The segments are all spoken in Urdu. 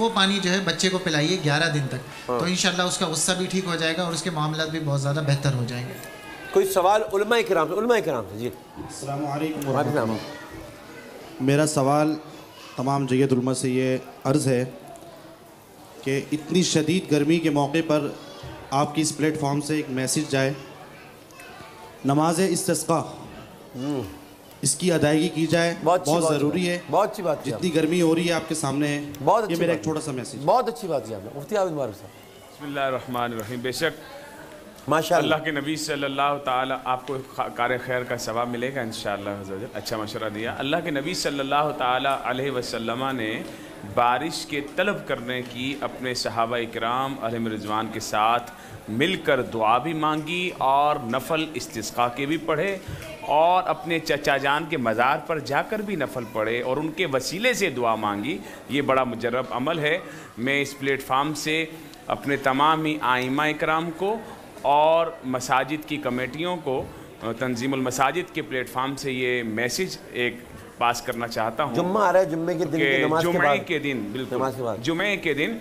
وہ پانی جو ہے بچے کو پلائیے گیارہ دن تک۔ تو انشاءاللہ اس کا غصہ بھی ٹھیک ہو جائے گا اور اس کے معاملات بھی بہت زیادہ بہتر ہو جائیں گے۔ کوئی سوال؟ علماء کرام سے علماء کرام سے جی۔ السلام علیکم السلام میرا سوال تمام جید علماء سے یہ عرض ہے کہ اتنی شدید گرمی کے موقع پر آپ کی اس پلیٹ فارم سے ایک میسیج جائے۔ نماز استسقا اس کی ادائیگی کی جائے بہت بہت ضروری ہے۔ بہت اچھی بات کی جتنی گرمی ہو رہی ہے آپ کے سامنے ہے بہت یہ میرا ایک چھوٹا سا میسیج بہت اچھی بات کی آپ نے۔ مفتی عابد مبارک صاحب۔ بسم اللہ الرحمن الرحیم۔ بے شک ماشاء اللہ کے نبی صلی اللہ تعالیٰ آپ کو کار خیر کا ثواب ملے گا انشاءاللہ حضرت اچھا مشورہ دیا. اللہ کے نبی صلی اللہ تعالیٰ علیہ وسلم نے بارش کے طلب کرنے کی اپنے صحابہ اکرام علیہ رضوان کے ساتھ مل کر دعا بھی مانگی اور نفل استسقا کے بھی پڑھے اور اپنے چچا جان کے مزار پر جا کر بھی نفل پڑھے اور ان کے وسیلے سے دعا مانگی. یہ بڑا مجرب عمل ہے. میں اس پلیٹ فارم سے اپنے تمام ہی آئمہ اکرام کو اور مساجد کی کمیٹیوں کو تنظیم المساجد کے پلیٹ فارم سے یہ میسیج ایک پاس کرنا چاہتا ہوں۔ جمعہ آ رہا ہے جمعے کے دن کی کہ نماز کے جمعے بعد۔ کے دن کے بالکل جمعے کے دن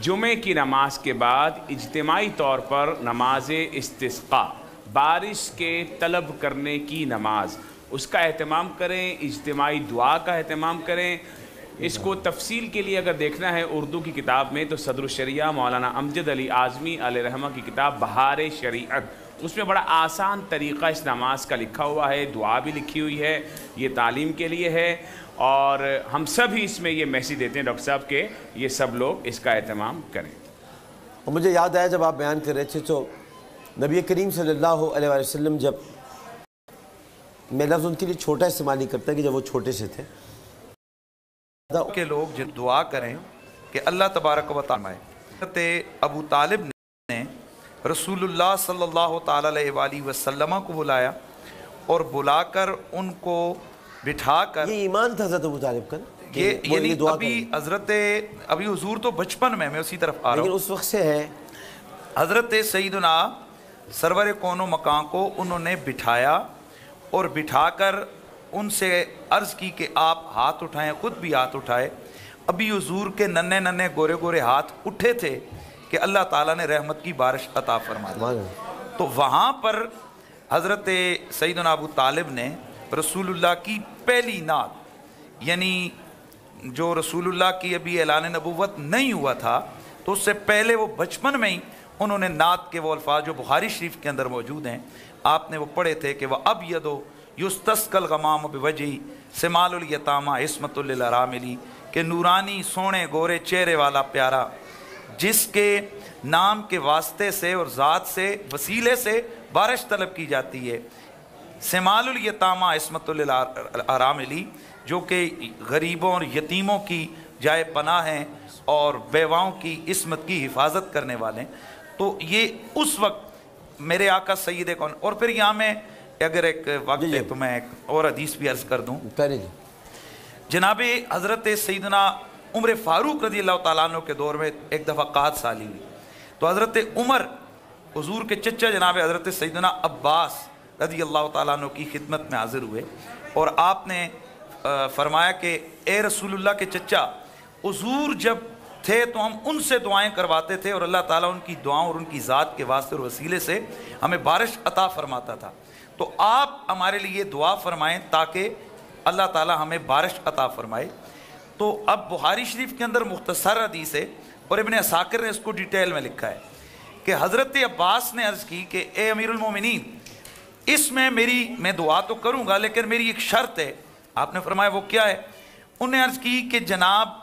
جمعے کی نماز کے بعد اجتماعی طور پر نماز استسقا بارش کے طلب کرنے کی نماز۔ اس کا اہتمام کریں اجتماعی دعا کا اہتمام کریں۔ اس کو تفصیل کے لیے اگر دیکھنا ہے اردو کی کتاب میں تو صدر الشریعہ مولانا امجد علی اعظمی علیہ رحمہ کی کتاب بہار شریعت۔ اس میں بڑا آسان طریقہ اس نماز کا لکھا ہوا ہے، دعا بھی لکھی ہوئی ہے، یہ تعلیم کے لیے ہے۔ اور ہم سب ہی اس میں یہ میسیج دیتے ہیں ڈاکٹر صاحب کہ یہ سب لوگ اس کا اہتمام کریں۔ اور مجھے یاد آیا جب آپ بیان کر رہے تھے تو نبی کریم صلی اللہ علیہ وسلم جب میں لفظ ان کے لیے چھوٹا استعمال نہیں کرتا کہ جب وہ چھوٹے سے تھے کے لوگ جن دعا کریں کہ اللہ تبارک و تعالیٰ حضرت ابو طالب نے رسول اللہ صلی اللہ تعالیٰ علیہ وآلہ وسلم کو بلایا اور بلا کر ان کو بٹھا کر یہ ایمان تھا حضرت ابو طالب کا؟ یہ یعنی ابھی حضرت ابھی حضور تو بچپن میں میں اسی طرف آ رہا لیکن ہوں۔ اس وقت سے ہے۔ حضرت سیدنا سرور کون و مکان کو انہوں نے بٹھایا اور بٹھا کر ان سے عرض کی کہ آپ ہاتھ اٹھائیں خود بھی ہاتھ اٹھائے۔ ابھی حضور کے ننے ننے گورے گورے ہاتھ اٹھے تھے کہ اللہ تعالیٰ نے رحمت کی بارش عطا فرما تو وہاں پر حضرت سیدنا ابو طالب نے رسول اللہ کی پہلی نعت یعنی جو رسول اللہ کی ابھی اعلان نبوت نہیں ہوا تھا تو اس سے پہلے وہ بچپن میں ہی انہوں نے نعت کے وہ الفاظ جو بخاری شریف کے اندر موجود ہیں آپ نے وہ پڑھے تھے کہ وہ اب یدو یستسکل غمام بوجہی سمال الیتامہ عصمت للاراملی، کہ نورانی سونے گورے چہرے والا پیارا، جس کے نام کے واسطے سے اور ذات سے، وسیلے سے بارش طلب کی جاتی ہے۔ سمال الیتامہ عصمت للاراملی، جو کہ غریبوں اور یتیموں کی جائے پناہ ہیں اور بیواؤں کی عصمت کی حفاظت کرنے والے ہیں۔ تو یہ اس وقت میرے آقا سید کون اور پھر یہاں میں اگر ایک وقت جی، جی۔ ہے تو میں ایک اور حدیث بھی عرض کر دوں۔ جی۔ جناب حضرت سیدنا عمر فاروق رضی اللہ تعالیٰ عنہ کے دور میں ایک دفعہ قحط سالی ہوئی۔ تو حضرت عمر حضور کے چچا جناب حضرت سیدنا عباس رضی اللہ تعالیٰ عنہ کی خدمت میں حاضر ہوئے۔ اور آپ نے فرمایا کہ اے رسول اللہ کے چچا حضور جب تھے تو ہم ان سے دعائیں کرواتے تھے اور اللہ تعالیٰ ان کی دعاؤں اور ان کی ذات کے واسطے اور وسیلے سے ہمیں بارش عطا فرماتا تھا۔ تو آپ ہمارے لیے دعا فرمائیں تاکہ اللہ تعالیٰ ہمیں بارش عطا فرمائے۔ تو اب بخاری شریف کے اندر مختصر حدیث ہے اور ابن اساکر نے اس کو ڈیٹیل میں لکھا ہے کہ حضرت عباس نے عرض کی کہ اے امیر المومنین، اس میں میری، میں دعا تو کروں گا لیکن میری ایک شرط ہے۔ آپ نے فرمایا وہ کیا ہے؟ انہوں نے عرض کی کہ جناب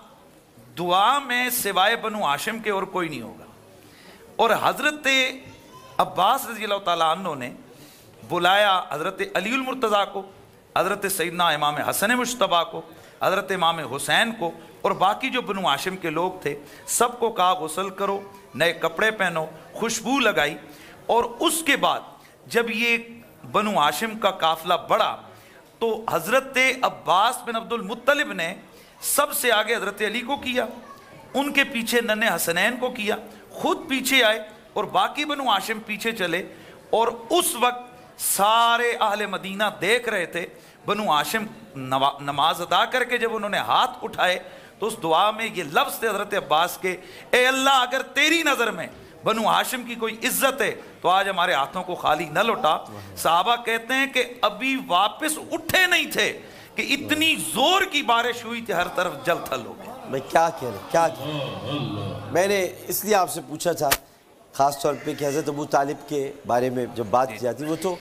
دعا میں سوائے بنو ہاشم کے اور کوئی نہیں ہوگا۔ اور حضرت عباس رضی اللہ تعالیٰ عنہ نے بلایا حضرت علی المرتضیٰ کو، حضرت سیدنا امام حسن مشتبہ کو، حضرت امام حسین کو اور باقی جو بنو ہاشم کے لوگ تھے، سب کو کہا غسل کرو، نئے کپڑے پہنو، خوشبو لگائی۔ اور اس کے بعد جب یہ بنو ہاشم کا قافلہ بڑھا تو حضرت عباس بن عبد المطلب نے سب سے آگے حضرت علی کو کیا، ان کے پیچھے نن حسنین کو کیا، خود پیچھے آئے اور باقی بنو ہاشم پیچھے چلے اور اس وقت سارے اہل مدینہ دیکھ رہے تھے۔ بنو ہاشم نوا- نماز ادا کر کے جب انہوں نے ہاتھ اٹھائے تو اس دعا میں یہ لفظ تھے حضرت عباس کے، اے اللہ اگر تیری نظر میں بنو ہاشم کی کوئی عزت ہے تو آج ہمارے ہاتھوں کو خالی نہ لوٹا۔ صحابہ کہتے ہیں کہ ابھی واپس اٹھے نہیں تھے۔ کہ اتنی زور کی بارش ہوئی تھی ہر طرف جل تھل ہو گیا۔ میں کیا کہہ رہے کیا کہہ میں نے اس لیے آپ سے پوچھا تھا خاص طور پہ کہ حضرت ابو طالب کے بارے میں جب بات کی جاتی وہ تو